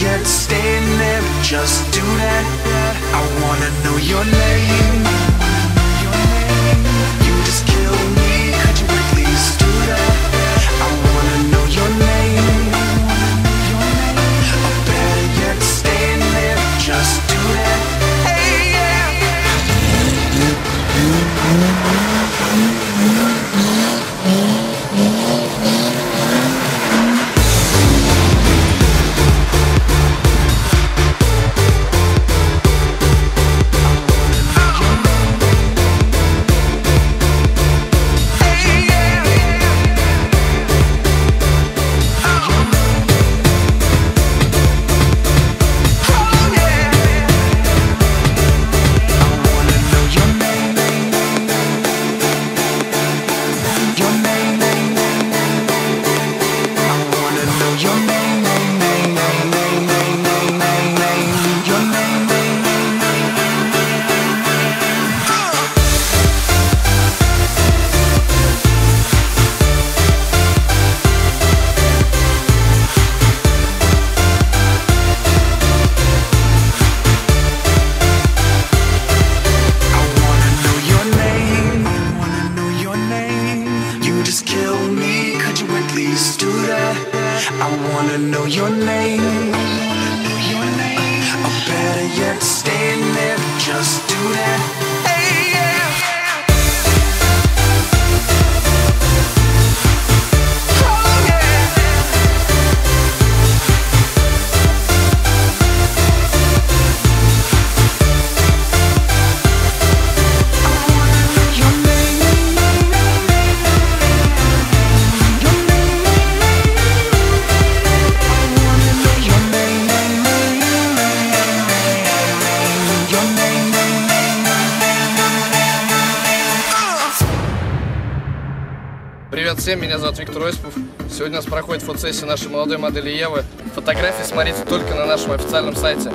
yet staying there, just do that. I wanna know your name. I wanna know your name. Or better yet, staying there. Just do that. Привет всем, меня зовут Виктор Осипов. Сегодня у нас проходит фотосессия нашей молодой модели Евы. Фотографии смотрите только на нашем официальном сайте